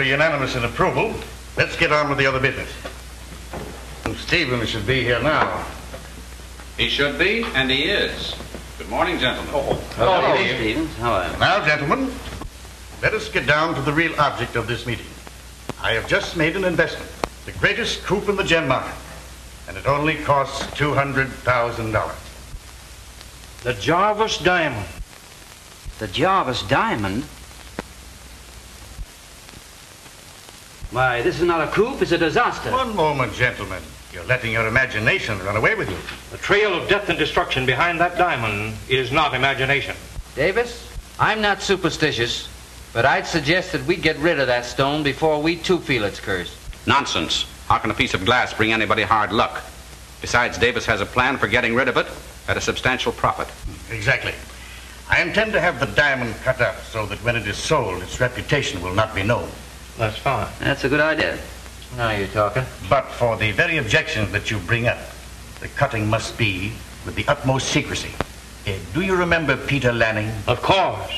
well, we're unanimous in approval, let's get on with the other business. Stevens should be here now. He should be, and he is. Good morning, gentlemen. Oh, Hello, oh, Stevens. How are you? Now, gentlemen, let us get down to the real object of this meeting. I have just made an investment, the greatest coup in the gem market, and it only costs $200,000. The Jarvis Diamond. The Jarvis Diamond? Why, this is not a coup, it's a disaster. One moment, gentlemen. You're letting your imagination run away with you. The trail of death and destruction behind that diamond is not imagination. Davis, I'm not superstitious, but I'd suggest that we get rid of that stone before we too feel its curse. Nonsense. How can a piece of glass bring anybody hard luck? Besides, Davis has a plan for getting rid of it at a substantial profit. Exactly. I intend to have the diamond cut up so that when it is sold, its reputation will not be known. That's fine. That's a good idea. Now you're talking. But for the very objections that you bring up, the cutting must be with the utmost secrecy. Eh, do you remember Peter Lanning? Of course.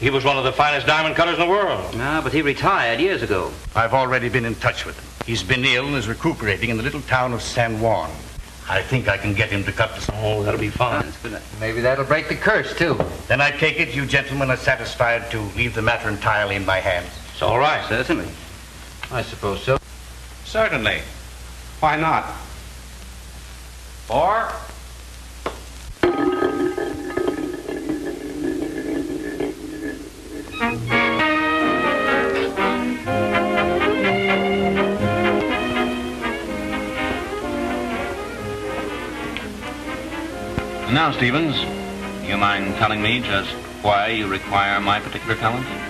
He was one of the finest diamond cutters in the world. Ah, but he retired years ago. I've already been in touch with him. He's been ill and is recuperating in the little town of San Juan. I think I can get him to cut the stone. Oh, that'll be fine. Maybe that'll break the curse, too. Then I take it you gentlemen are satisfied to leave the matter entirely in my hands. It's all right. Certainly. I suppose so. Certainly. Why not? Or Now, Stevens, do you mind telling me just why you require my particular talents?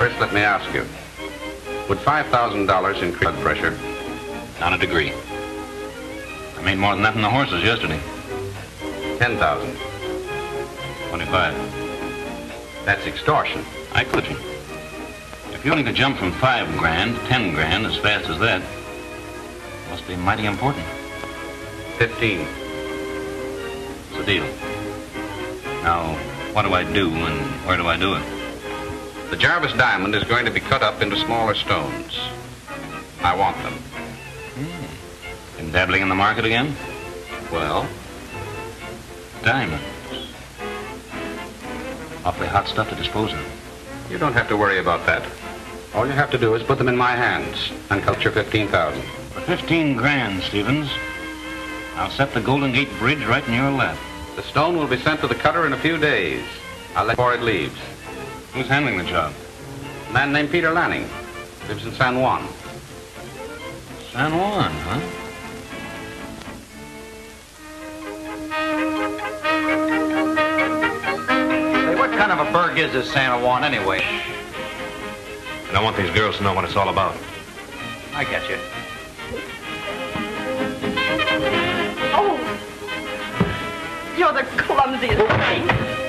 First let me ask you. Would $5,000 increase blood pressure? Not a degree. I made more than that in the horses yesterday. 10,000. 25. That's extortion. I could you. If you only to jump from five grand to ten grand as fast as that, must be mighty important. 15. It's a deal. Now, what do I do and where do I do it? The Jarvis diamond is going to be cut up into smaller stones. I want them. Hmm. Been dabbling in the market again? Well, Diamonds. Awfully hot stuff to dispose of. you don't have to worry about that. All you have to do is put them in my hands and cut your 15,000. For 15 grand, Stevens, I'll set the Golden Gate Bridge right in your lap. The stone will be sent to the cutter in a few days. I'll let before it leaves. Who's handling the job? A man named Peter Lanning. Lives in San Juan. San Juan, huh? Hey, what kind of a burg is this San Juan anyway? And I want these girls to know what it's all about. I get you. Oh! You're the clumsiest thing.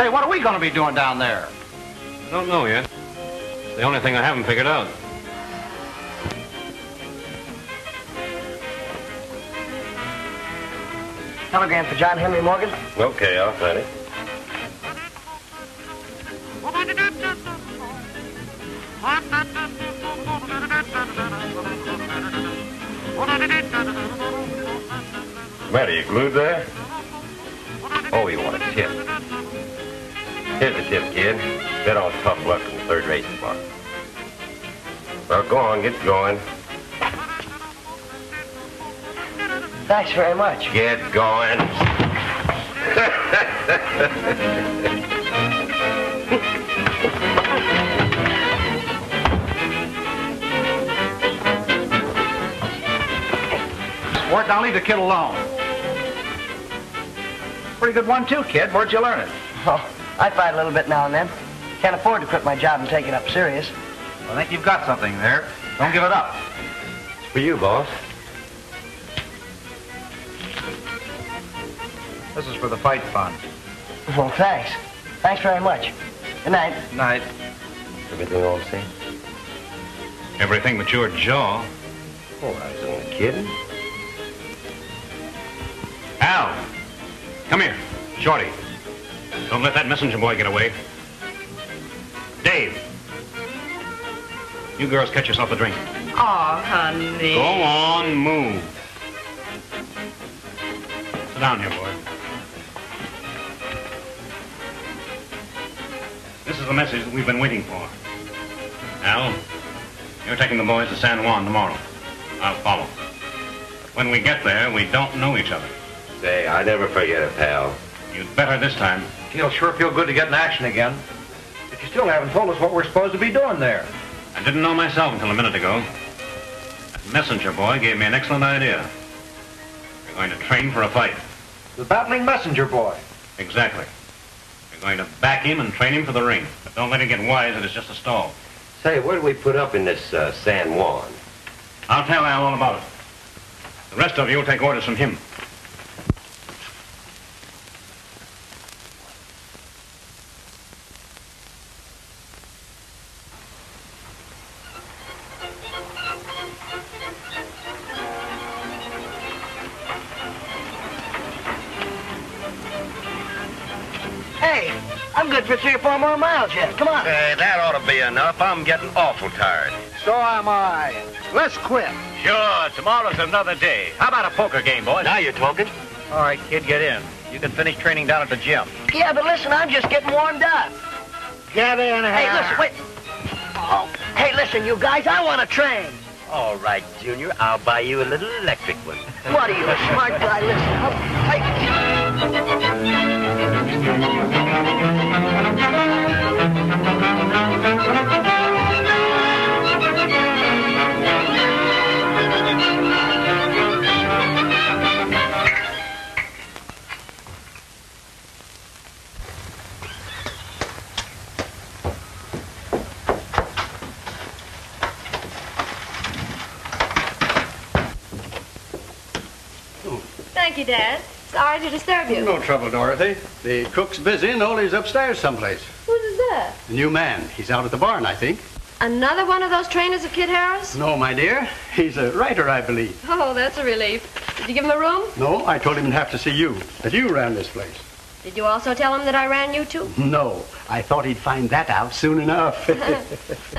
Say, what are we going to be doing down there? I don't know yet. It's the only thing I haven't figured out. Telegram for John Henry Morgan. Okay, I'll find it. You glued there? Oh, you want a tip? Here's the tip, kid. Bet on tough luck in the third race block. Well, go on, get going. Thanks very much. Get going. Sport, now leave the kid alone. Pretty good one, too, kid. Where'd you learn it? Oh, I fight a little bit now and then. Can't afford to quit my job and take it up serious. I think you've got something there. Don't give it up. It's for you, boss. This is for the fight fund. Well, thanks. Thanks very much. Good night. Night. Everything all the same? Everything but your jaw. Oh, I was only kidding. Al! Come here. Shorty. Don't let that messenger boy get away. Dave. You girls catch yourself a drink. Oh, honey. Go on, move. Sit down here, boy. This is the message that we've been waiting for. Al, you're taking the boys to San Juan tomorrow. I'll follow. When we get there, we don't know each other. Say, I never forget it, pal. You'd better this time. It'll sure feel good to get in action again. But you still haven't told us what we're supposed to be doing there. I didn't know myself until a minute ago. That messenger boy gave me an excellent idea. We're going to train for a fight. The battling messenger boy. Exactly. We're going to back him and train him for the ring. But don't let him get wise that it's just a stall. Say, where do we put up in this uh, San Juan? I'll tell Al all about it. The rest of you will take orders from him. More. Come on. Hey, that ought to be enough. I'm getting awful tired. So am I. Let's quit. Sure, tomorrow's another day. How about a poker game, boys? Now you're talking. All right, kid, get in. You can finish training down at the gym. Yeah, but listen, I'm just getting warmed up. Get in here. Hey, listen, wait. Oh, hey, listen, you guys, I want to train. All right, Junior. I'll buy you a little electric one. What are you, a smart guy? Listen, I'll- hey. Thank you, Dad. Sorry to disturb you. No trouble, Dorothy. The cook's busy and Ollie's upstairs someplace. Who's that? The new man. He's out at the barn, I think. Another one of those trainers of Kid Harris? No, my dear. He's a writer, I believe. Oh, that's a relief. Did you give him a room? No, I told him he'd have to see you. That you ran this place. Did you also tell him that I ran you too? No, I thought he'd find that out soon enough.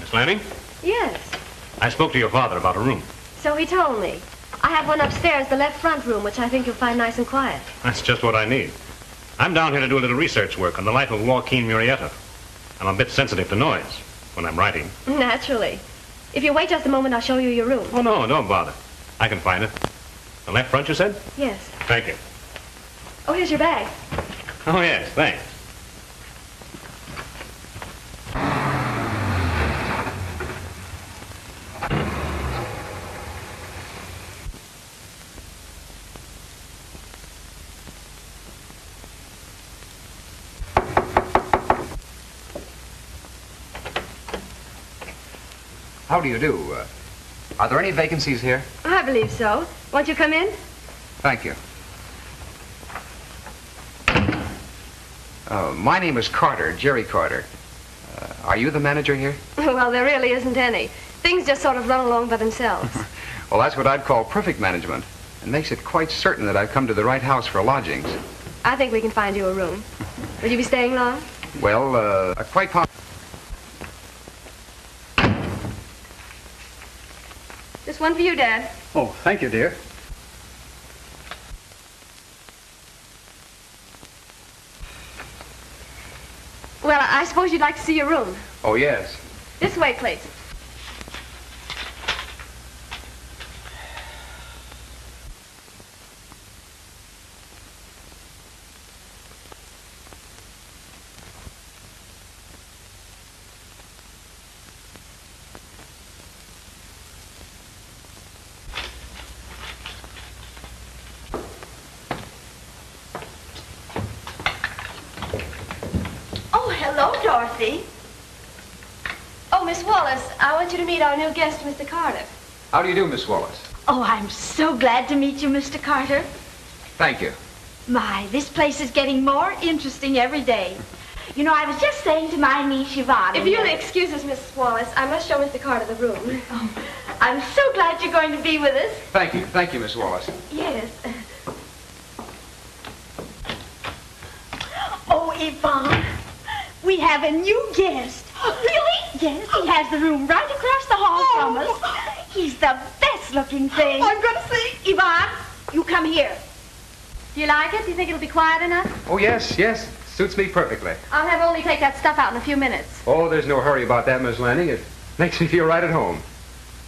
Miss Lanning, yes. I spoke to your father about a room. So he told me. I have one upstairs, the left front room, which I think you'll find nice and quiet. That's just what I need. I'm down here to do a little research work on the life of Joaquin Murrieta. I'm a bit sensitive to noise when I'm writing. Naturally. If you wait just a moment, I'll show you your room. Oh, no, don't bother. I can find it. The left front, you said? Yes. Thank you. Oh, here's your bag. Oh, yes, thanks. How do you do? Uh, are there any vacancies here? I believe so. Won't you come in? Thank you. Uh, my name is Carter, Jerry Carter. Uh, are you the manager here? Well, there really isn't any. Things just sort of run along by themselves. Well, that's what I'd call perfect management. It makes it quite certain that I've come to the right house for lodgings. I think we can find you a room. Will you be staying long? Well, uh, quite possibly. Just one for you, Dad. oh, thank you, dear. Well, I suppose you'd like to see your room. Oh, yes. This way, please. Oh, hello, Dorothy. Oh, Miss Wallace, I want you to meet our new guest, Mr. Carter. How do you do, Miss Wallace? Oh, I'm so glad to meet you, Mr. Carter. Thank you. My, this place is getting more interesting every day. You know, I was just saying to my niece Yvonne. If you'll excuse us, Miss Wallace, I must show Mr. Carter the room. Oh, I'm so glad you're going to be with us. Thank you. Thank you, Miss Wallace. Yes. Oh, Yvonne, We have a new guest. Really? Yes, he has the room right across the hall oh. from us. He's the best looking thing. Oh, I'm going to see. Yvonne, you come here. Do you like it? Do you think it'll be quiet enough? Oh, yes, yes. Suits me perfectly. I'll have only take that stuff out in a few minutes. Oh, there's no hurry about that, Miss Lanning. It makes me feel right at home.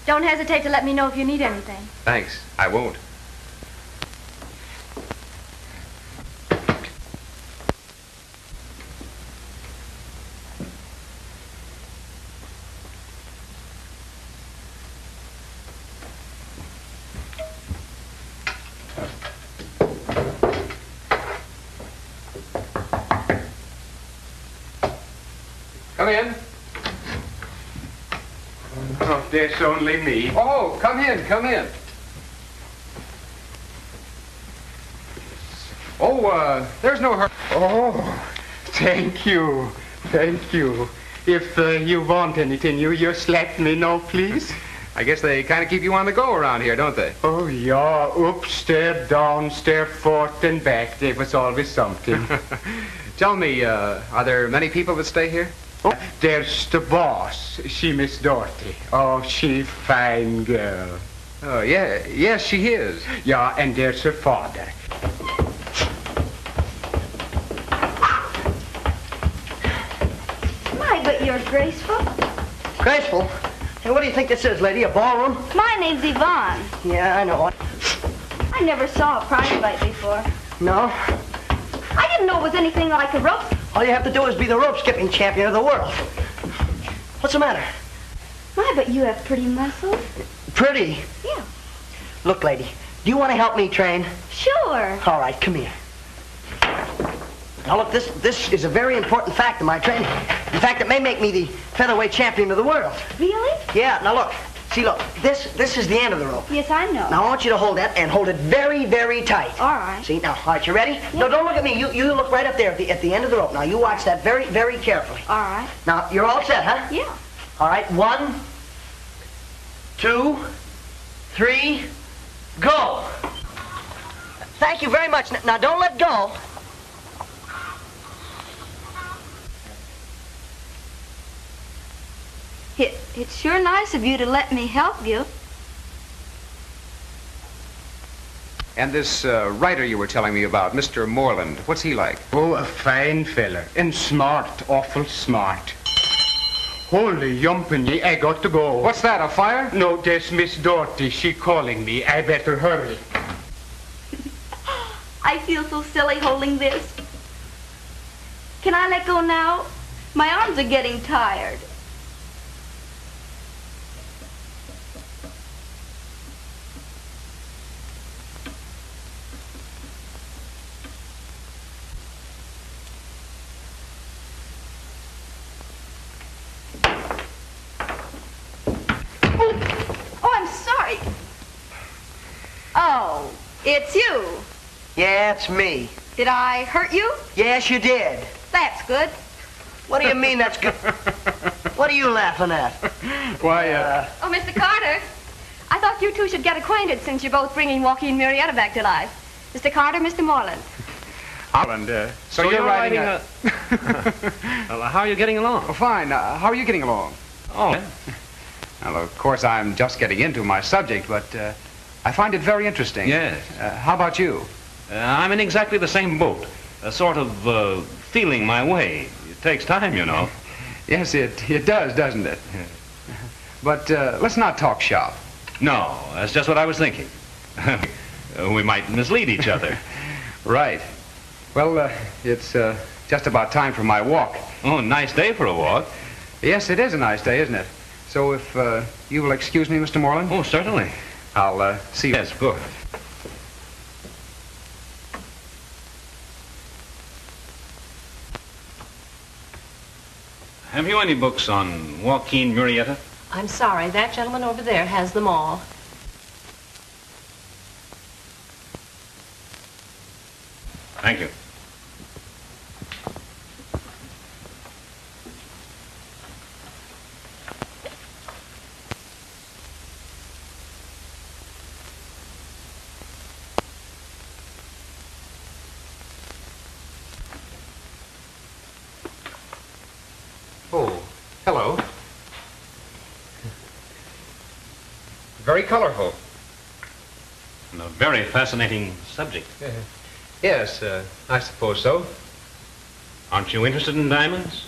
Don't hesitate to let me know if you need anything. Thanks. I won't. Come in. There's only me. Oh, come in, come in. Oh, uh, there's no hurry. Oh, thank you. Thank you. If uh, you want anything, you just let me know, please. I guess they kind of keep you on the go around here, don't they? Oh, yeah. Upstairs, downstairs, forth and back. There was always something. Tell me, uh, are there many people that stay here? Oh, there's the boss. She Miss Dorothy. Oh, she fine girl. Oh, yeah. Yes, she is. Yeah, and there's her father. My, but you're graceful. Graceful? Hey, what do you think this is, lady? A ballroom? My name's Yvonne. Yeah, I know. I never saw a prize fight before. No? I didn't know it was anything like a rope. All you have to do is be the rope skipping champion of the world. What's the matter? My, but you have pretty muscles. Pretty. Yeah. Look, lady, do you want to help me train? Sure. All right, come here. Now, look, this, this is a very important fact in my training. In fact, it may make me the featherweight champion of the world. Really? Yeah, now look. See, look, this, this is the end of the rope. Yes, I know. Now, I want you to hold that and hold it very, very tight. All right. See, now, all right, you ready? No, don't look at me. You, you look right up there at the, at the end of the rope. Now, you watch that very, very carefully. All right. Now, you're all set, huh? Yeah. All right, one, two, three, go. Thank you very much. Now, don't let go. It, it's sure nice of you to let me help you. And this uh, writer you were telling me about, Mr. Moreland, what's he like? Oh, a fine feller. And smart, awful smart. Holy yumpany, I got to go. What's that, a fire? No, there's Miss Dorothy. She calling me. I better hurry. I feel so silly holding this. Can I let go now? My arms are getting tired. Oh, I'm sorry. Oh, it's you. Yeah, it's me. Did I hurt you? Yes, you did. That's good. What do you mean that's good? what are you laughing at? Why, uh... Oh, Mr. Carter, I thought you two should get acquainted since you're both bringing Joaquin Murrieta back to life. Mr. Carter, Mr. Moreland. Holland, uh, so, So you're, you're writing, writing a... Well, how are you getting along? Oh, fine. Uh, how are you getting along? Oh, Well, of course, I'm just getting into my subject, but uh, I find it very interesting. Yes. Uh, how about you? Uh, I'm in exactly the same boat. A sort of uh, feeling my way. It takes time, you know. Yes, it, it does, doesn't it? But uh, let's not talk shop. No, that's just what I was thinking. we might mislead each other. Right. Well, uh, it's uh, just about time for my walk. Oh, nice day for a walk. Yes, it is a nice day, isn't it? So if uh, you will excuse me, Mr. Moreland? Oh, certainly. I'll uh, see you. Yes, good. Have you any books on Joaquin Murrieta? I'm sorry, that gentleman over there has them all. Thank you. Oh, hello. Colorful. And a very fascinating subject. Yes, uh, I suppose so. Aren't you interested in diamonds?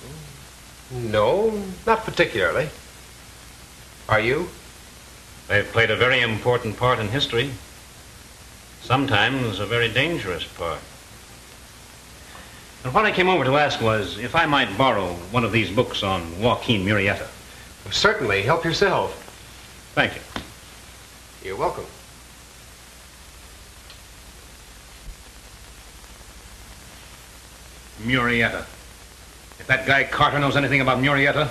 No, not particularly. Are you? They've played a very important part in history. Sometimes a very dangerous part. And what I came over to ask was if I might borrow one of these books on Joaquin Murrieta. Certainly. Help yourself. Thank you. You're welcome. Murrieta. If that guy Carter knows anything about Murrieta,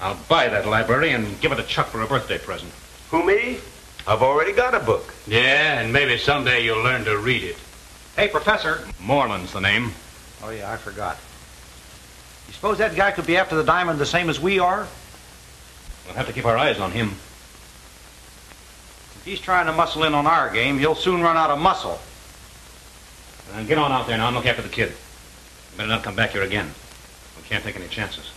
I'll buy that library and give it to Chuck for a birthday present. Who, me? I've already got a book. Yeah, and maybe someday you'll learn to read it. Hey, Professor. Moreland's the name. Oh, yeah, I forgot. You suppose that guy could be after the diamond the same as we are? We'll have to keep our eyes on him. If he's trying to muscle in on our game, he'll soon run out of muscle. Uh, get on out there now and look after the kid. You better not come back here again. We can't take any chances.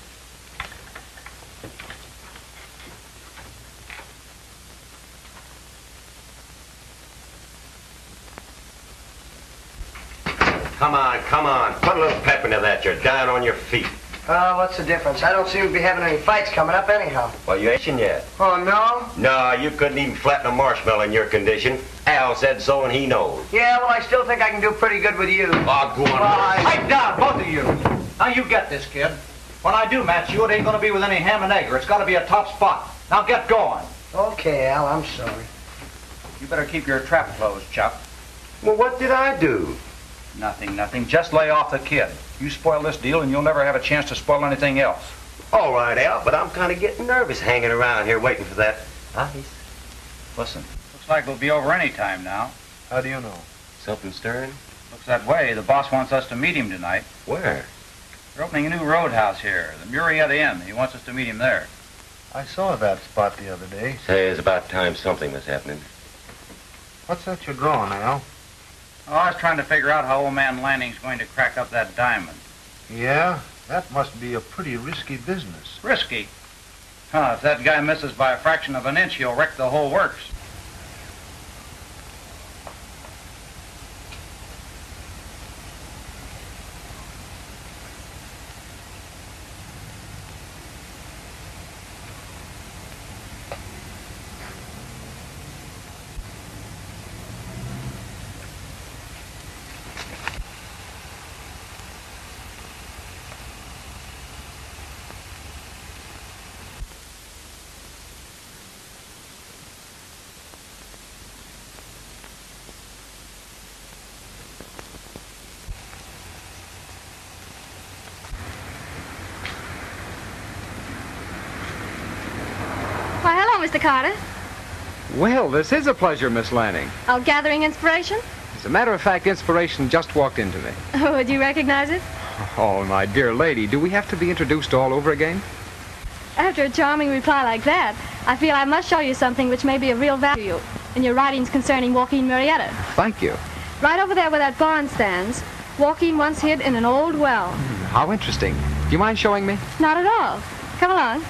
Come on, come on. Put a little pep into that. You're down on your feet. Uh, what's the difference? I don't seem to be having any fights coming up anyhow. Well, you ain't yet. Oh, no? No, you couldn't even flatten a marshmallow in your condition. Al said so, and he knows. Yeah, well, I still think I can do pretty good with you. Oh, go on. Bye. Pipe down, both of you. Now you get this, kid. When I do match you, it ain't gonna be with any ham and egg, or it's gotta be a top spot. Now get going. Okay, Al, I'm sorry. You better keep your trap closed, Chuck. Well, what did I do? Nothing, nothing. Just lay off the kid. You spoil this deal, and you'll never have a chance to spoil anything else. All right, Al, but I'm kind of getting nervous hanging around here waiting for that ah, ice. Listen, looks like it'll be over any time now. How do you know? Something stirring? Looks that way. The boss wants us to meet him tonight. Where? They're opening a new roadhouse here, the Murrieta Inn. He wants us to meet him there. I saw that spot the other day. Say, it's about time something was happening. What's that you're drawing, Al? Oh, I was trying to figure out how old man Lanning's going to crack up that diamond. Yeah, that must be a pretty risky business. Risky. Huh, if that guy misses by a fraction of an inch, he'll wreck the whole works. Mr. Carter. Well, this is a pleasure, Miss Lanning. Out gathering inspiration? As a matter of fact, inspiration just walked into me. Oh, would you recognize it? Oh, my dear lady, do we have to be introduced all over again? After a charming reply like that, I feel I must show you something which may be of real value to you in your writings concerning Joaquin Murrieta. Thank you. Right over there where that barn stands, Joaquin once hid in an old well. Hmm, how interesting. Do you mind showing me? Not at all. Come along.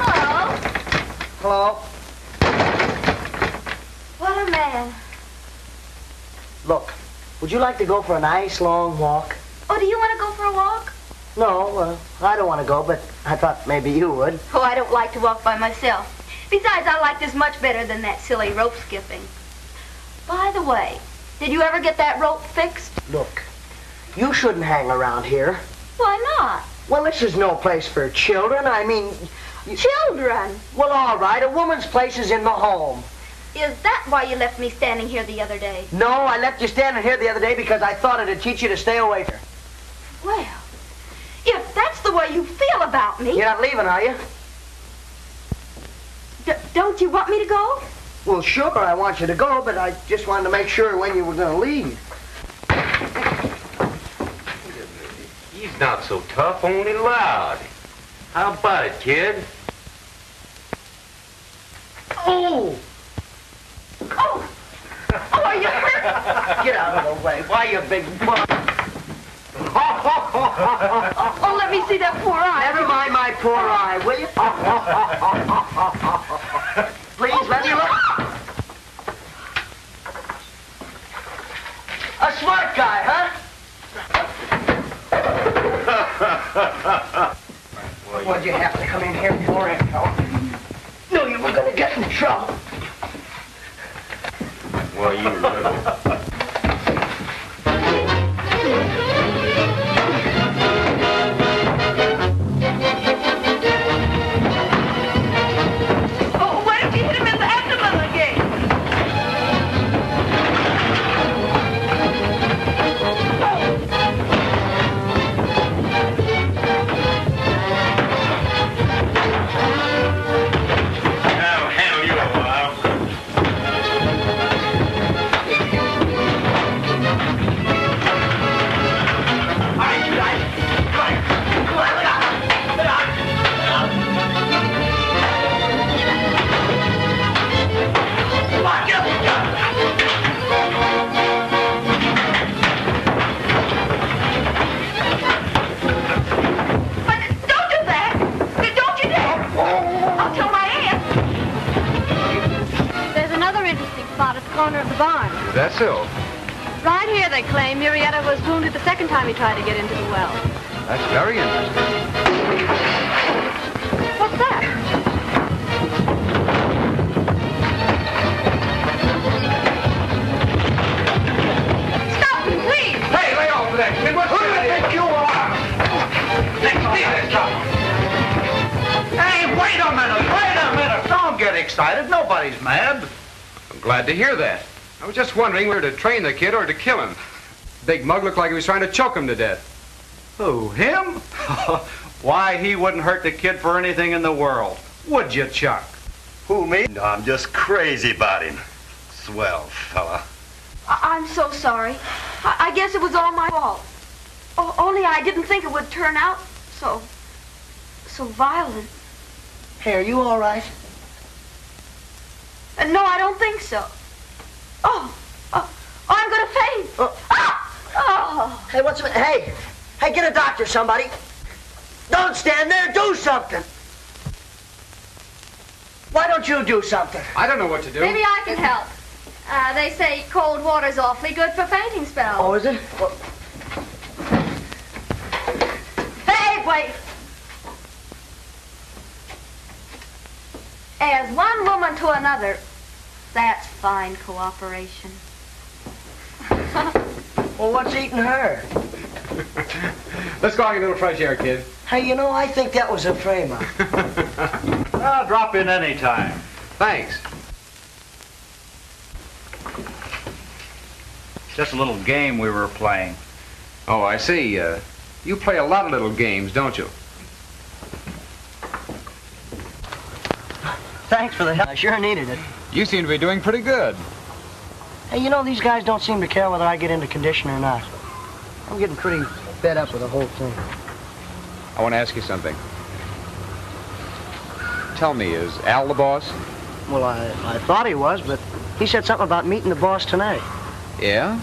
Hello. Hello? What a man. Look, would you like to go for a nice long walk? Oh, do you want to go for a walk? No, uh, I don't want to go, but I thought maybe you would. Oh, I don't like to walk by myself. Besides, I like this much better than that silly rope skipping. By the way, did you ever get that rope fixed? Look, you shouldn't hang around here. Why not? Well, this is no place for children. I mean... Children? Well, all right, a woman's place is in the home. Is that why you left me standing here the other day? No, I left you standing here the other day because I thought it'd teach you to stay away from her. Well, if that's the way you feel about me... You're not leaving, are you? D- don't you want me to go? Well, sure, I want you to go, but I just wanted to make sure when you were going to leave. He's not so tough, only loud. How about it, kid? Oh! Oh! Oh, are you hurt? Get out of the way. Why, you big bum? oh, let me see that poor eye. Never mind my poor oh. eye, will you? Please, let me look. A smart guy, huh? What'd you have to come in here for, Echo? Knew you gonna get in trouble. Well, you really... that so? Right here, they claim Murrieta was wounded the second time he tried to get into the well. That's very interesting. What's that? Stop him, please! Hey, lay off of that kid. What's Who do you think you are? Hey, wait a minute, wait a minute. Don't get excited. Nobody's mad. I'm glad to hear that. I was just wondering whether to train the kid or to kill him. Big Mug looked like he was trying to choke him to death. Who, him? Why, he wouldn't hurt the kid for anything in the world. Would you, Chuck? Who, me? No, I'm just crazy about him. Swell fella. I- I'm so sorry. I-, I guess it was all my fault. O- only I didn't think it would turn out so, so violent. Hey, are you all right? Uh, no, I don't think so. Oh, oh, oh I'm gonna faint. Ah! Oh. Hey, what's the... Hey, hey, get a doctor, somebody. Don't stand there. Do something. Why don't you do something? I don't know what to do. Maybe I can help. Uh, they say cold water's awfully good for fainting spells. Oh, is it? Well, Hey, wait. As one woman to another, that's fine cooperation. well, what's eating her? Let's go out and get a little fresh air, kid. Hey, you know, I think that was a frame-up. I'll drop in any time. Thanks. Just a little game we were playing. Oh, I see. Uh, you play a lot of little games, don't you? Thanks for the help. I sure needed it. You seem to be doing pretty good. Hey, you know, these guys don't seem to care whether I get into condition or not. I'm getting pretty fed up with the whole thing. I want to ask you something. Tell me, is Al the boss? Well, I, I thought he was, but he said something about meeting the boss tonight. Yeah?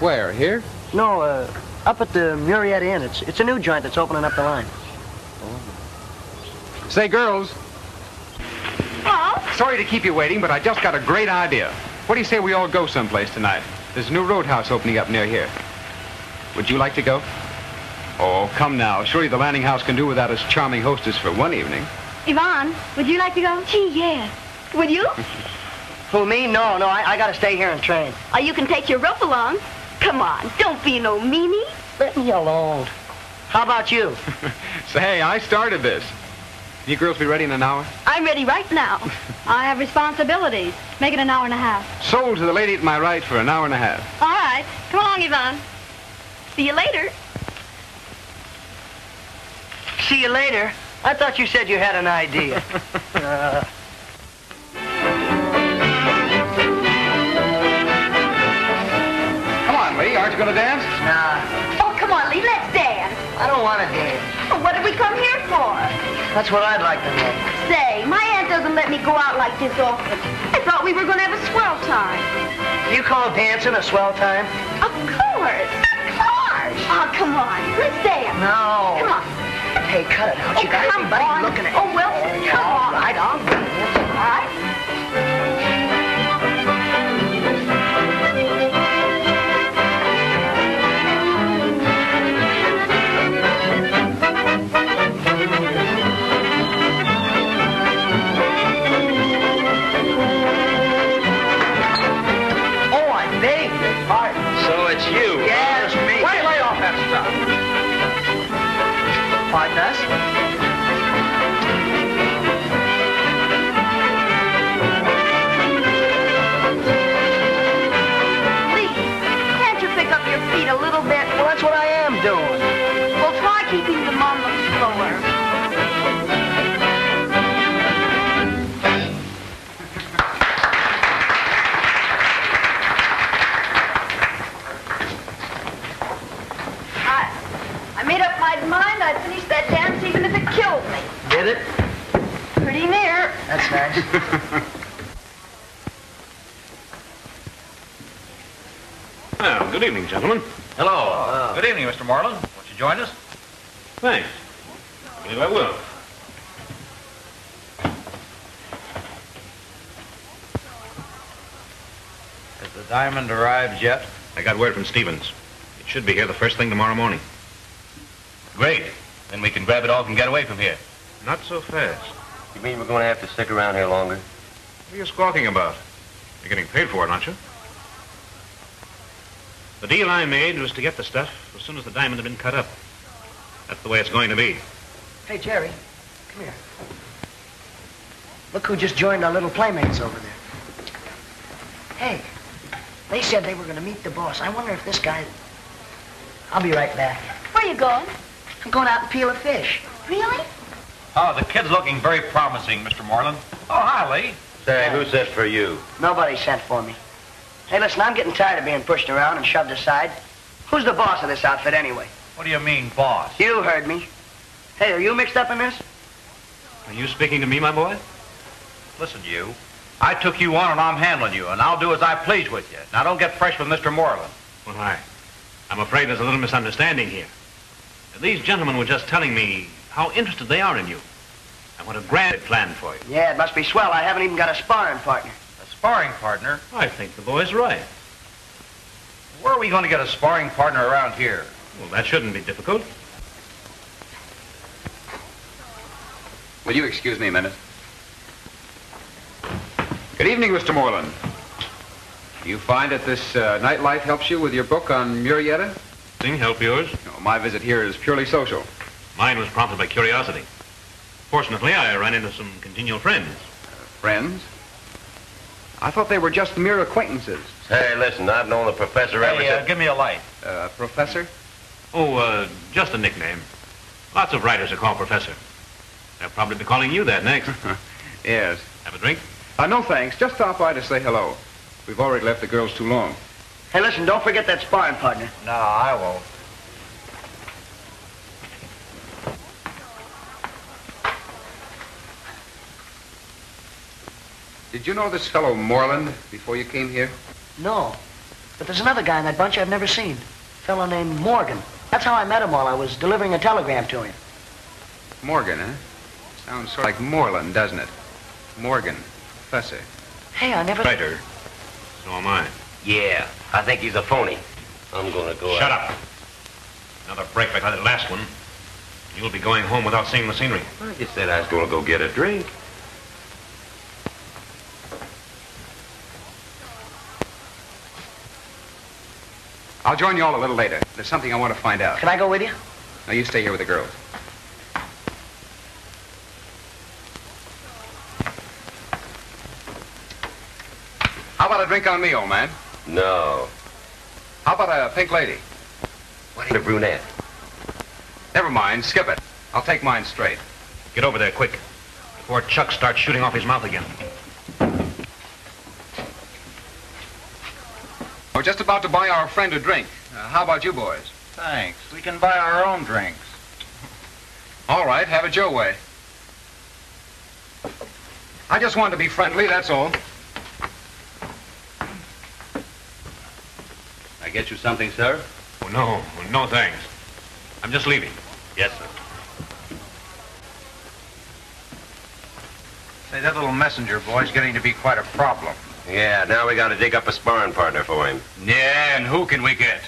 Where? Here? No, uh, up at the Murrieta Inn. It's, it's a new joint that's opening up the line. Oh. Say, girls. Oh? Sorry to keep you waiting, but I just got a great idea. What do you say we all go someplace tonight? There's a new roadhouse opening up near here. Would you like to go? Oh, come now. Surely the Lanning house can do without its charming hostess for one evening. Yvonne, would you like to go? Gee, yes. Would you? Who, me? No, no, I, I gotta stay here and train. Or you can take your rope along. Come on, don't be no meanie. Let me alone. How about you? Say, I started this. You girls be ready in an hour? I'm ready right now. I have responsibilities. Make it an hour and a half. Sold to the lady at my right for an hour and a half. All right. Come along, Yvonne. See you later. See you later. I thought you said you had an idea. uh, Come on, Lee. Aren't you going to dance? nah, I don't want to dance. Well, what did we come here for? That's what I'd like to know. Say, my aunt doesn't let me go out like this often. I thought we were going to have a swell time. You call dancing a swell time? Of course. Of course. Oh, come on. Let's dance. No. Come on. Hey, cut it out. You Oh, got come everybody on. looking at Oh, Wilson, come All on. right, I'll dance. All right. Please, can't you pick up your feet a little bit? Well, that's what I am doing. Well, try keeping them on the That's nice. Well, good evening, gentlemen. Hello. Good evening, Mr. Moreland. Won't you join us? Thanks. I believe I will. Has the diamond arrived yet? I got word from Stevens. It should be here the first thing tomorrow morning. Great. Then we can grab it off and get away from here. Not so fast. You mean we're going to have to stick around here longer? What are you squawking about? You're getting paid for it, aren't you? The deal I made was to get the stuff as soon as the diamond had been cut up. That's the way it's going to be. Hey, Jerry, come here. Look who just joined our little playmates over there. Hey, they said they were going to meet the boss. I wonder if this guy... I'll be right back. Where are you going? I'm going out and peel a fish. Really? Oh, the kid's looking very promising, Mr. Moreland. Oh, hi, Lee. Say, who sent for you? Nobody sent for me. Hey, listen, I'm getting tired of being pushed around and shoved aside. Who's the boss of this outfit anyway? What do you mean, boss? You heard me. Hey, are you mixed up in this? Are you speaking to me, my boy? Listen, you. I took you on and I'm handling you, and I'll do as I please with you. Now, don't get fresh with Mr. Moreland. Well, I, I'm afraid there's a little misunderstanding here. These gentlemen were just telling me how interested they are in you and what a grand plan for you. Yeah, it must be swell. I haven't even got a sparring partner. A sparring partner? I think the boy's right. Where are we going to get a sparring partner around here? Well, that shouldn't be difficult. Will you excuse me a minute? Good evening, Mr. Moreland. Do you find that this uh, nightlife helps you with your book on Murrieta? Thing help yours? No, my visit here is purely social. Mine was prompted by curiosity. Fortunately, I ran into some congenial friends. Friends? I thought they were just mere acquaintances. Hey, listen, I've known the professor ever Hey, uh, since... give me a light. Uh, professor? Oh, uh, just a nickname. Lots of writers are called Professor. They'll probably be calling you that next. yes. Have a drink? Uh, no thanks. Just stop by to say hello. We've already left the girls too long. Hey, listen, don't forget that sparring partner. No, I won't. Did you know this fellow Moreland before you came here? No. But there's another guy in that bunch I've never seen. A fellow named Morgan. That's how I met him while I was delivering a telegram to him. Morgan, huh? Sounds sort of like Moreland, doesn't it? Morgan, professor. Hey, I never... Writer. So am I. Yeah, I think he's a phony. I'm going to go Shut out. up. Another break like that last one. You'll be going home without seeing the scenery. I just said I was going to go get a drink. I'll join you all a little later. There's something I want to find out. Can I go with you? No, you stay here with the girls. How about a drink on me, old man? No. How about a pink lady? What a brunette. Never mind, skip it. I'll take mine straight. Get over there quick. Before Chuck starts shooting off his mouth again. Just about to buy our friend a drink. Uh, how about you boys? Thanks. We can buy our own drinks. All right, have it your way. I just wanted to be friendly, that's all. I get you something, sir? Oh, no. No, thanks. I'm just leaving. Yes, sir. Say, that little messenger boy's getting to be quite a problem. Yeah, now we gotta dig up a sparring partner for him. Yeah, and who can we get?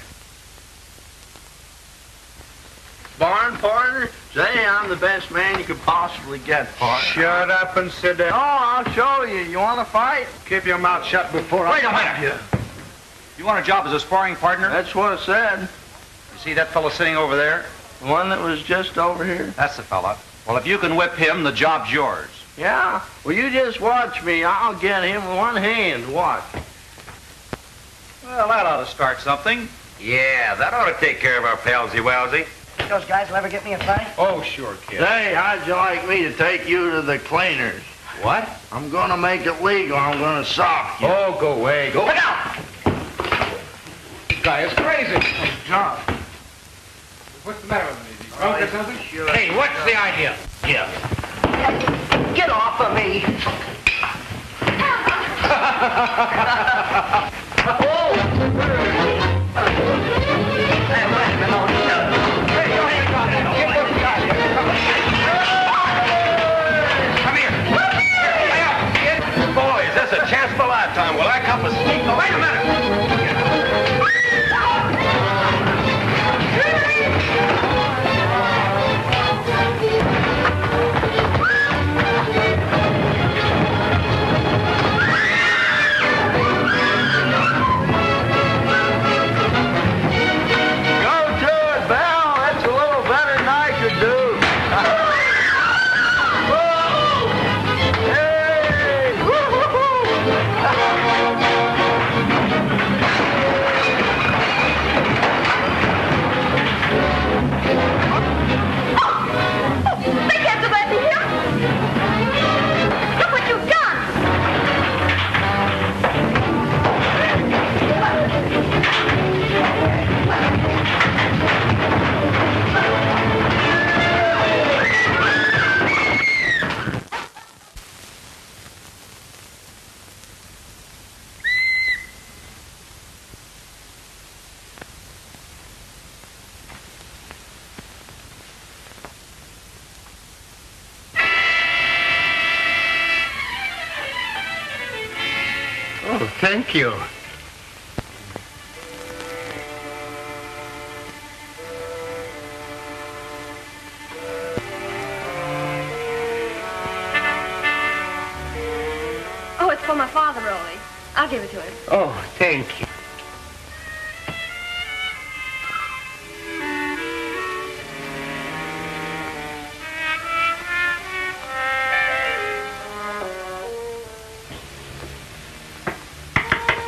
Barn partner? Say, I'm the best man you could possibly get, partner. Shut up and sit down. Oh, I'll show you. You want to fight? Keep your mouth shut before I... Wait a minute. You. You want a job as a sparring partner? That's what it said. You see that fellow sitting over there? The one that was just over here? That's the fella. Well, if you can whip him, the job's yours. Yeah? Well, you just watch me. I'll get him with one hand. Watch. Well, that ought to start something. Yeah, that ought to take care of our palsy wowsy. Those guys will ever get me a fight? Oh, sure, kid. Say, how'd you like me to take you to the cleaners? What? I'm gonna make it legal. I'm gonna sock you. Oh, go away. Go. Look out! This guy is crazy. John. What's the matter with me? Is he oh, drunk or something? Hey, what's the idea? Yeah. Get off of me. Boys, oh,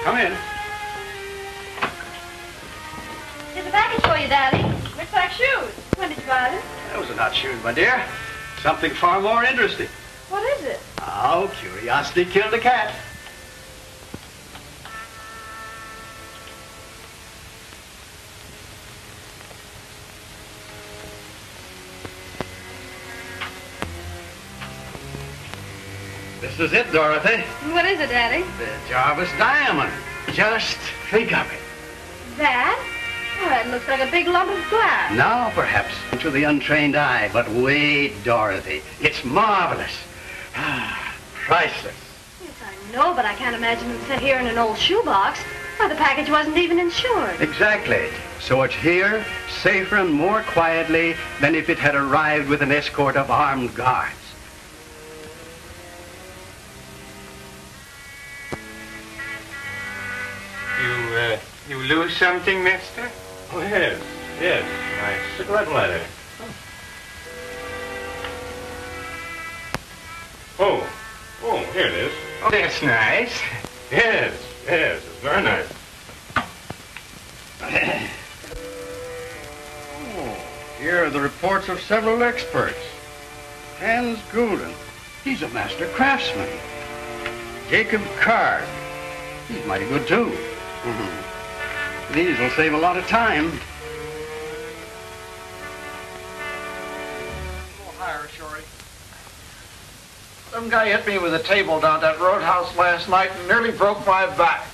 Come in. Here's a package for you, Daddy. Looks like shoes. When did you buy them? Those are not shoes, my dear. Something far more interesting. What is it? Oh, curiosity killed a cat. Is it, Dorothy. What is it, Daddy? The Jarvis Diamond. Just think of it. That? Oh, that looks like a big lump of glass. Now, perhaps, to the untrained eye, but wait, Dorothy. It's marvelous. Ah, priceless. Yes, I know, but I can't imagine it set here in an old shoebox. Why, the package wasn't even insured. Exactly. So it's here, safer and more quietly than if it had arrived with an escort of armed guards. Lose something, mister? Oh, yes. Yes. My cigarette lighter. Oh. Oh, here it is. Oh, that's nice. Yes. Yes. It's very nice. Oh, here are the reports of several experts. Hans Gulden, he's a master craftsman. Jacob Card, he's mighty good too. Mhm. These will save a lot of time. higher, Shorey. Some guy hit me with a table down at that roadhouse last night and nearly broke my back.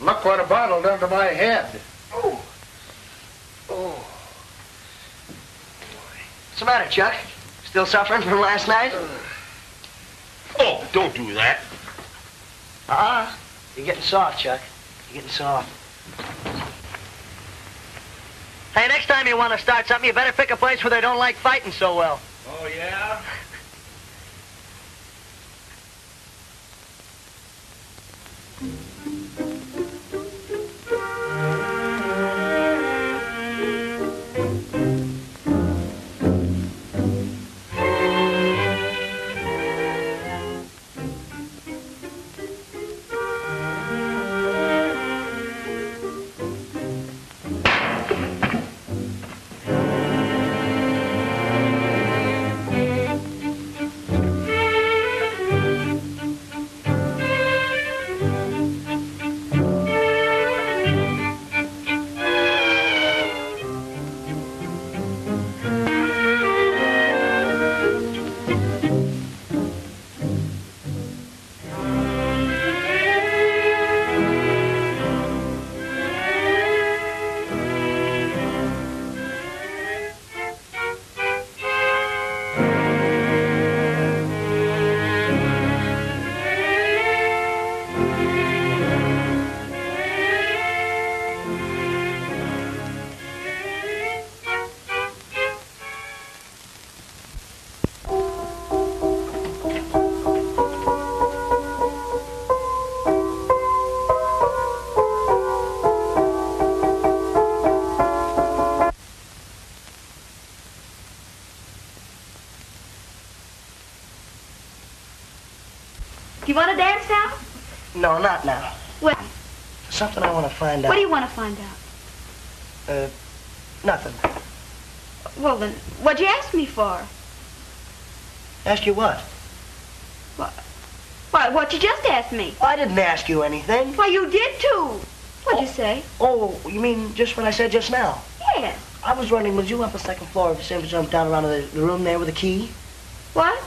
Look what a bottle done to my head. Oh. Oh. What's the matter, Chuck? Still suffering from last night? Uh. Oh, don't do that. Uh-uh. You're getting soft, Chuck. You're getting soft. Hey, next time you want to start something, you better pick a place where they don't like fighting so well. You want to dance now? No, not now. Well, Something I want to find out. what do you want to find out? Uh, nothing. Well, then, what'd you ask me for? Ask you what? Why, what you just asked me. I didn't ask you anything. Why, you did too. What'd you say? Oh, you mean just what I said just now? Yes. I was wondering, was you up the second floor of the Simba jump down around the, the room there with the key? What?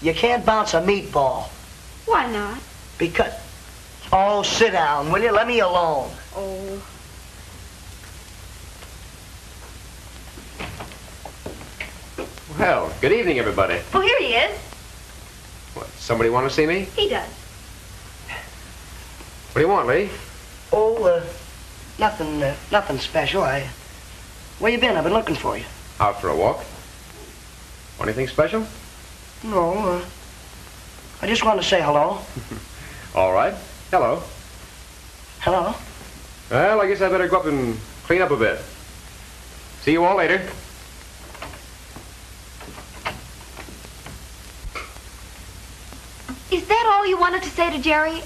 You can't bounce a meatball. Why not? Because... Oh, sit down, will you? Let me alone. Oh. Well, good evening, everybody. Oh, here he is. What, somebody want to see me? He does. What do you want, Lee? Oh, uh, nothing, uh, nothing special. I... Where you been? I've been looking for you. Out for a walk. Anything special? No, uh, I just wanted to say hello. All right. Hello. Hello. Well, I guess I better go up and clean up a bit. See you all later. Is that all you wanted to say to Jerry?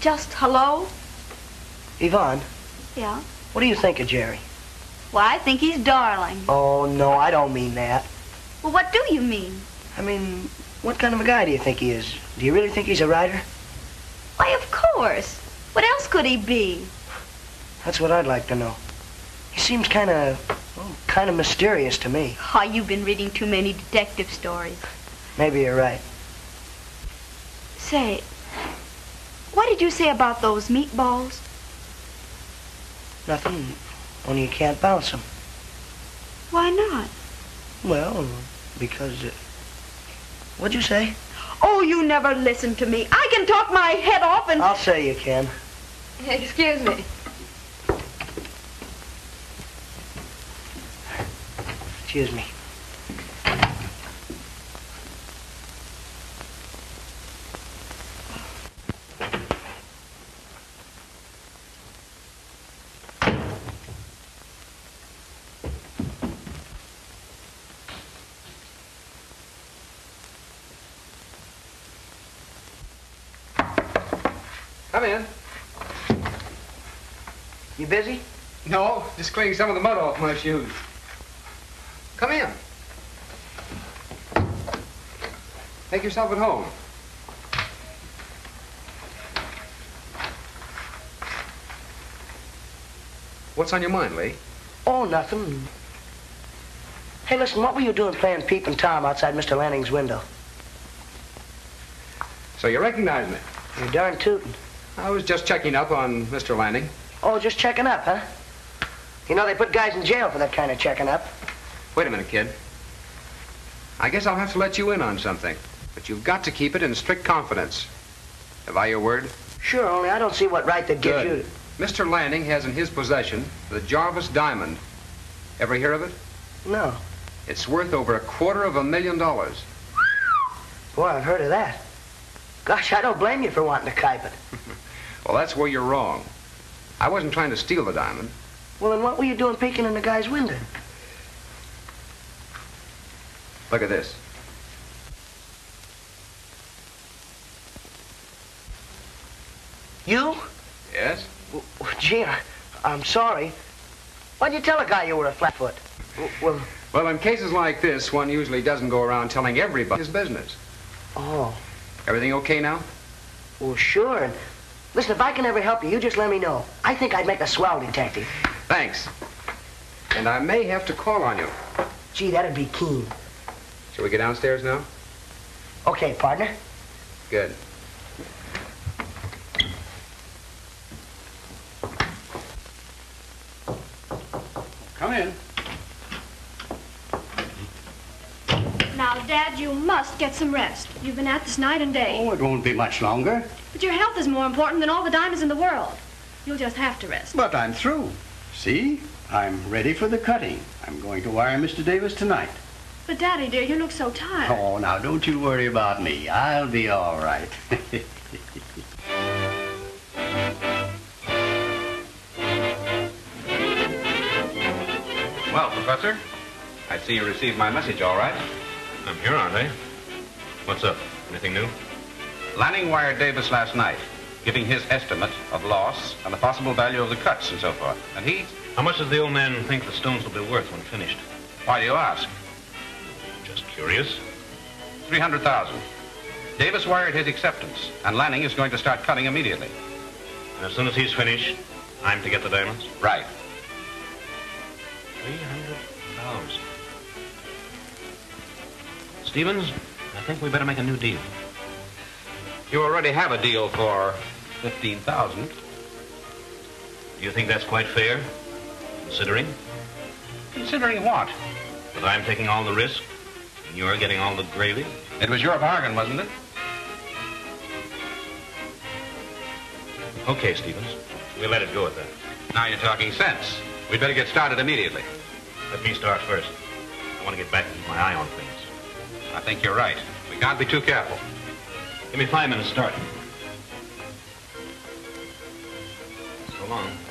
Just hello? Yvonne, Yeah. what do you think of Jerry? Well, I think he's darling. Oh, no, I don't mean that. Well, what do you mean? I mean, what kind of a guy do you think he is? Do you really think he's a writer? Why, of course. What else could he be? That's what I'd like to know. He seems kind of, well, kind of mysterious to me. Oh, you've been reading too many detective stories. Maybe you're right. Say, what did you say about those meatballs? Nothing, only you can't bounce them. Why not? Well, because, uh, what'd you say? Oh, you never listen to me. I can talk my head off and... I'll say you can. Excuse me. Excuse me. Come in. You busy? Cleaning some of the mud off my shoes. Come in. Make yourself at home. What's on your mind, Lee? Oh, nothing. Hey, listen, what were you doing playing Peep and Tom outside Mr. Lanning's window? So you recognize me? You're darn tootin'. I was just checking up on Mr. Lanning. Oh, just checking up, huh? You know, they put guys in jail for that kind of checking up. Wait a minute, kid. I guess I'll have to let you in on something. But you've got to keep it in strict confidence. Have I your word? Sure, only I don't see what right that gives Good. you. Mr. Lanning has in his possession the Jarvis Diamond. Ever hear of it? No. It's worth over a quarter of a million dollars. Boy, I've heard of that. Gosh, I don't blame you for wanting to keep it. Well, that's where you're wrong. I wasn't trying to steal the diamond. Well, then what were you doing peeking in the guy's window? Look at this. You? Yes? Well, gee, I, I'm sorry. Why'd you tell a guy you were a flatfoot? Well, Well, in cases like this, one usually doesn't go around telling everybody his business. oh, Everything okay now? well, sure. And listen, if I can ever help you, you just let me know. I think I'd make a swell detective. Thanks. And I may have to call on you. Gee, that'd be keen. Shall we get downstairs now? Okay, partner. Good. Come in. Now, Dad, you must get some rest. You've been at this night and day. Oh, it won't be much longer. But your health is more important than all the diamonds in the world. You'll just have to rest. But I'm through. See? I'm ready for the cutting. I'm going to wire Mr. Davis tonight. But, Daddy, dear, you look so tired. Oh, now don't you worry about me. I'll be all right. Well, Professor, I see you received my message all right. I'm here, aren't I? What's up? Anything new? Lanning wired Davis last night, giving his estimate of loss and the possible value of the cuts and so forth. And he... How much does the old man think the stones will be worth when finished? Why do you ask? Just curious. 300000 Davis wired his acceptance, and Lanning is going to start cutting immediately. And as soon as he's finished, I'm to get the diamonds? Right. 300000 Stevens, I think we better make a new deal. You already have a deal for 15000 Do you think that's quite fair? Considering Considering what? that I'm taking all the risk and you're getting all the gravy? It was your bargain, wasn't it? Okay, Stevens. We'll let it go at that. Now you're talking sense. We'd better get started immediately. Let me start first. I want to get back and keep my eye on things. I think you're right. We can't be too careful. Give me five minutes start. Long.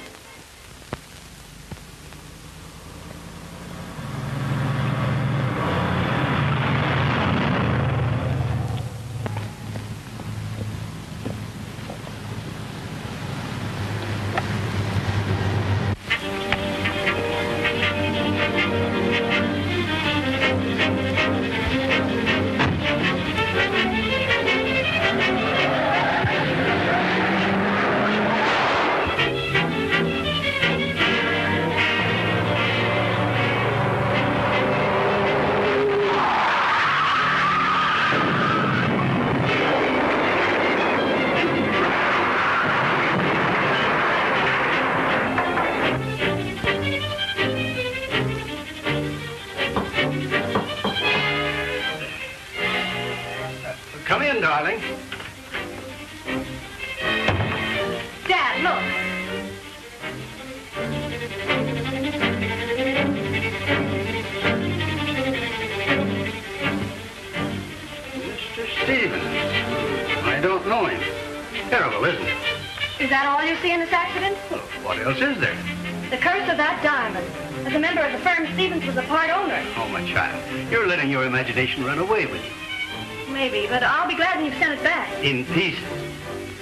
Your run away with you. Maybe, but I'll be glad when you've sent it back. In pieces.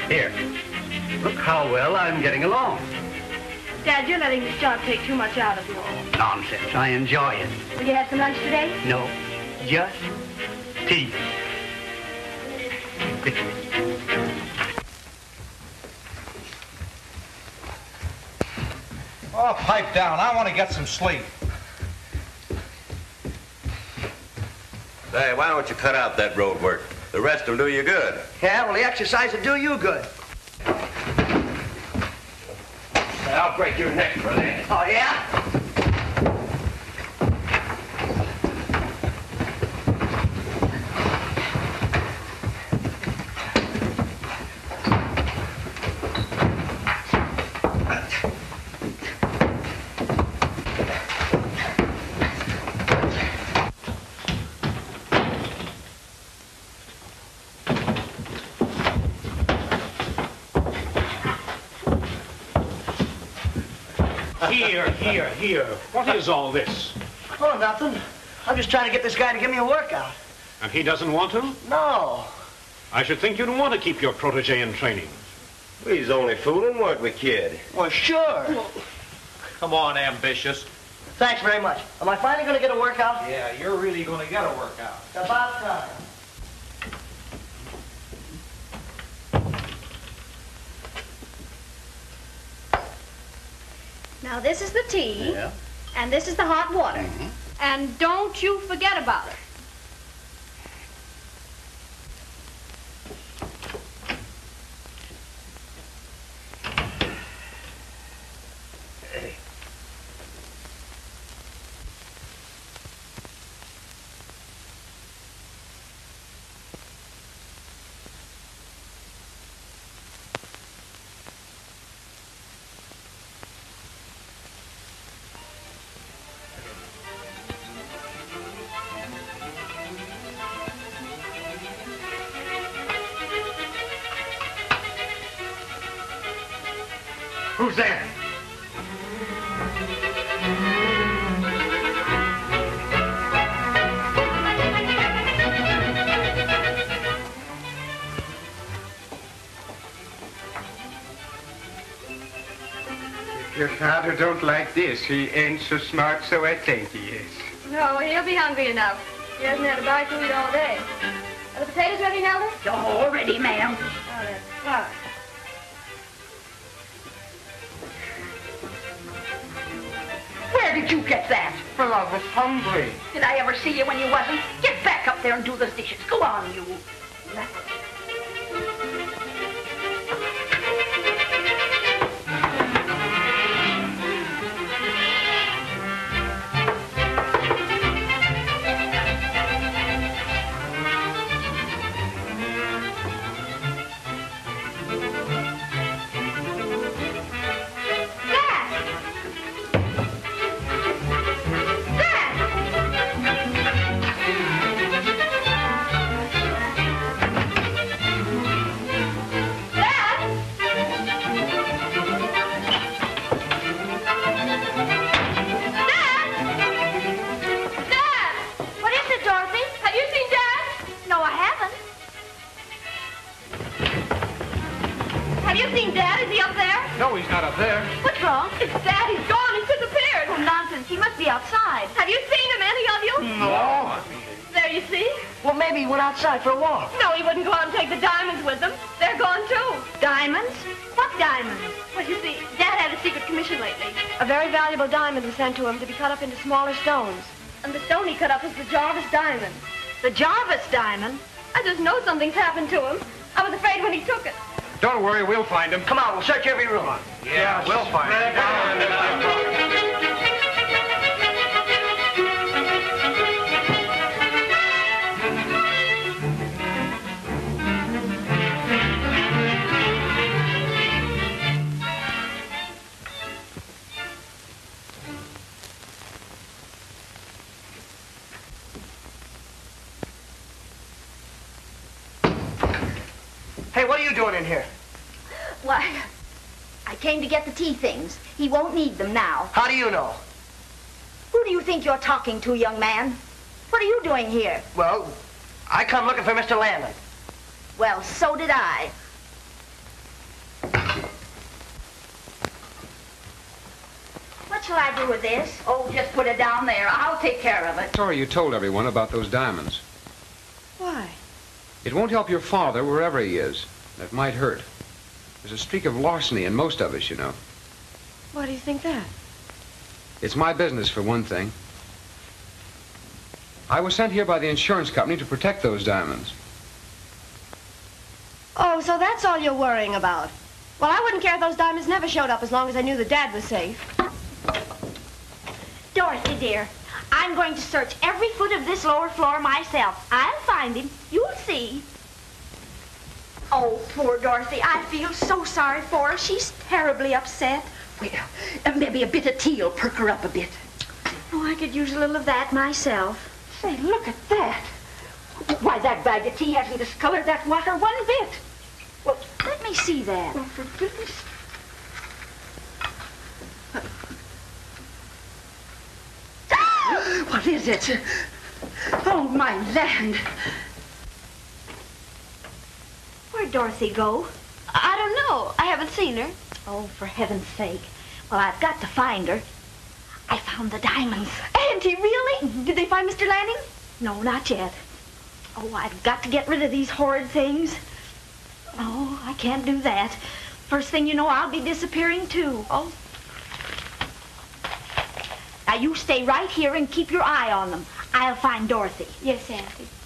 Here. Look how well I'm getting along. Dad, you're letting this job take too much out of you. Nonsense. I enjoy it. Will you have some lunch today? No. Just tea. Oh, pipe down. I want to get some sleep. Say, why don't you cut out that road work? The rest will do you good. Yeah, well, the exercise will do you good. I'll break your neck for that. Oh, yeah? Here, here, here. What is all this? Oh, nothing. I'm just trying to get this guy to give me a workout. And he doesn't want to? No. I should think you'd want to keep your protege in training. He's only fooling, weren't we, kid? Well, sure. Come on, ambitious. Thanks very much. Am I finally going to get a workout? Yeah, you're really going to get a workout. About time. Now, this is the tea. Yeah. And this is the hot water. Mm-hmm. And don't you forget about it. Who's there? If your father don't like this, he ain't so smart, so I think he is. No, he'll be hungry enough. He hasn't had a bite to eat all day. Are the potatoes ready, Nelda? All ready, ma'am. Was hungry. Did I ever see you when you wasn't? Get back up there and do the dishes. Go on, you. Must be outside. Have you seen him, any of you? No. There you see. Well, maybe he went outside for a walk. No, he wouldn't go out and take the diamonds with him. They're gone, too. Diamonds? What diamonds? Well, you see, Dad had a secret commission lately. A very valuable diamond was sent to him to be cut up into smaller stones. And the stone he cut up was the Jarvis diamond. The Jarvis diamond? I just know something's happened to him. I was afraid when he took it. Don't worry, we'll find him. Come on, we'll search every room. Yeah, we'll find him. Hey, what are you doing in here? Why, I came to get the tea things. He won't need them now. How do you know? Who do you think you're talking to, young man? What are you doing here? Well, I come looking for Mr. Lanning. Well, so did I. What shall I do with this? Oh, just put it down there. I'll take care of it. Sorry you told everyone about those diamonds. Why? It won't help your father wherever he is. It might hurt. There's a streak of larceny in most of us, you know. Why do you think that? It's my business, for one thing. I was sent here by the insurance company to protect those diamonds. Oh, so that's all you're worrying about. Well, I wouldn't care if those diamonds never showed up as long as I knew that Dad was safe. Dorothy, dear, I'm going to search every foot of this lower floor myself. I'll find him. You'll see. Oh, poor Dorothy. I feel so sorry for her. She's terribly upset. Well, uh, maybe a bit of tea will perk her up a bit. Oh, I could use a little of that myself. Say, look at that. Why, that bag of tea hasn't discolored that water one bit. Well, let me see that. Well, for goodness... What is it? Oh, my land. Where'd Dorothy go? I don't know. I haven't seen her. Oh, for heaven's sake. Well, I've got to find her. I found the diamonds. Auntie, really? Did they find Mr. Lanning? No, not yet. Oh, I've got to get rid of these horrid things. Oh, I can't do that. First thing you know, I'll be disappearing too. Oh. Now you stay right here and keep your eye on them. I'll find Dorothy. Yes, Auntie.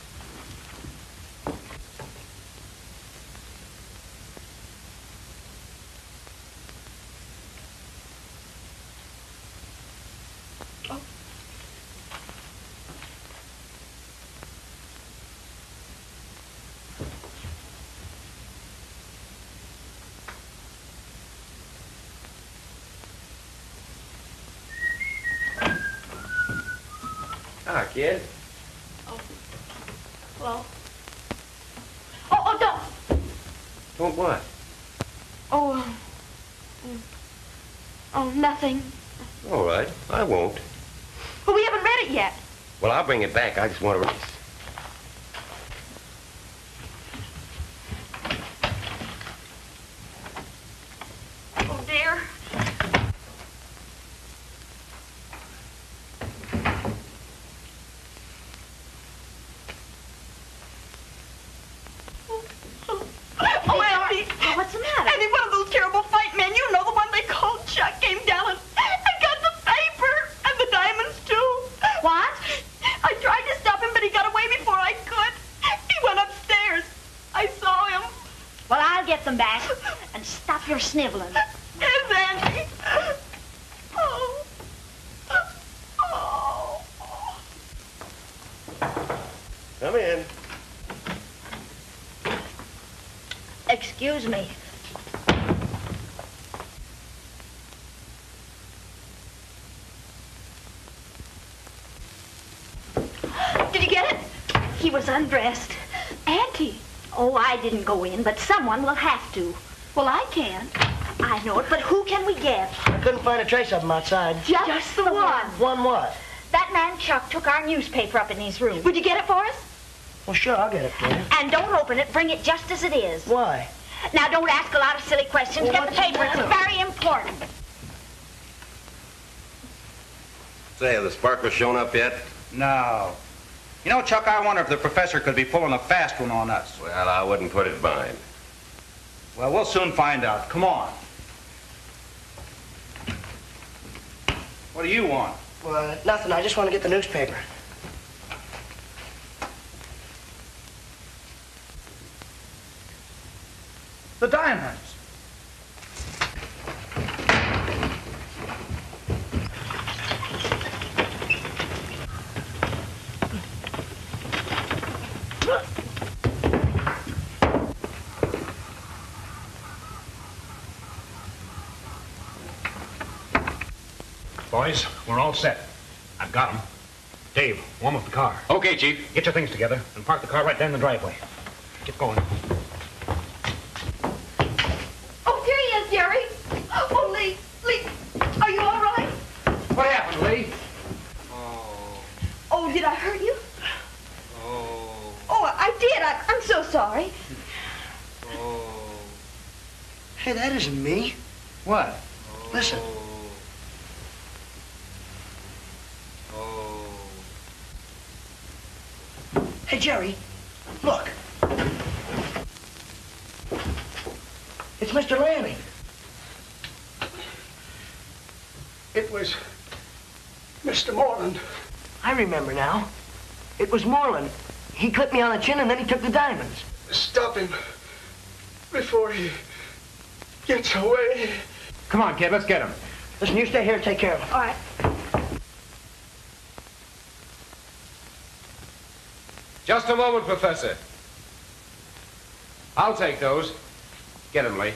Ah, Oh, Well. Oh, oh, don't. Don't what? Oh, uh, mm. oh, nothing. All right, I won't. But we haven't read it yet. Well, I'll bring it back. I just want to race. Oh, dear. Oh, Auntie. What's the matter? Auntie, one of those terrible fight men, you know, the one they called Chuck, came down and, and got the paper and the diamonds, too. What? I tried to stop him, but he got away before I could. He went upstairs. I saw him. Well, I'll get them back. And stop your sniveling. Yes, Auntie. Oh. Oh. Come in. Excuse me. Did you get it? He was undressed. Auntie. Oh, I didn't go in, but someone will have to. Well, I can't. I know it, but who can we get? I couldn't find a trace of him outside. Just, Just the, one. One what? That man Chuck took our newspaper up in his room. Would you get it for us? Well, sure, I'll get it for you. And don't open it. Bring it just as it is. Why? Now, don't ask a lot of silly questions. Well, get the what's the paper. It's very important. Say, have the sparklers shown up yet? No. You know, Chuck, I wonder if the professor could be pulling a fast one on us. Well, I wouldn't put it mine. Well, we'll soon find out. Come on. What do you want? Well, nothing. I just want to get the newspaper. The diamonds. Boys, we're all set. I've got them. Dave, warm up the car. Okay, Chief. Get your things together and park the car right down the driveway. Get going. Oh, here he is, Jerry. Oh, Lee. Lee, are you all right? What happened, Lee? Oh, Oh, did I hurt you? Oh. Oh, I did. I, I'm so sorry. Oh. Hey, that isn't me. What? Listen. Jerry, look. It's Mr. Lanning. It was Mr. Moreland. I remember now. It was Moreland. He clipped me on the chin and then he took the diamonds. Stop him before he gets away. Come on, kid, let's get him. Listen, you stay here and take care of him. All right. Just a moment, Professor. I'll take those. Get him, Lee.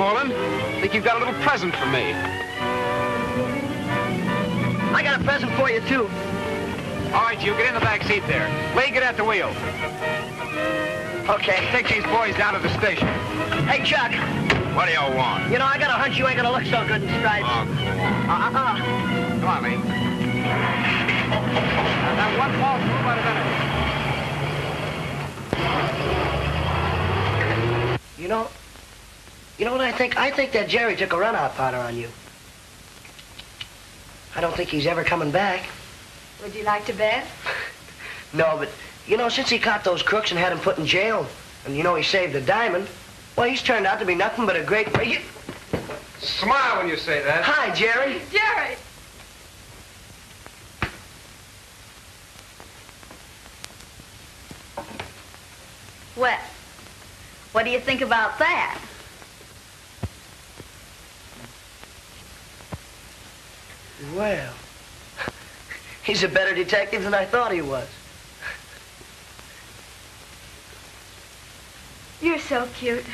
Moreland. I think you've got a little present for me. I got a present for you, too. All right, you get in the back seat there. Lee, get at the wheel. Okay. Take these boys down to the station. Hey, Chuck. What do y'all want? You know, I got a hunch you ain't gonna look so good in stripes. Oh, come on. Uh-uh. Come on, Lee. And that uh, one false move out of minute. You know, you know what I think? I think that Jerry took a run-out powder on you. I don't think he's ever coming back. Would you like to bet? No, but, you know, since he caught those crooks and had them put in jail, and, you know, he saved the diamond, well, he's turned out to be nothing but a great... Smile when you say that. Hi, Jerry. Jerry! Well, what do you think about that? Well, he's a better detective than I thought he was. You're so cute.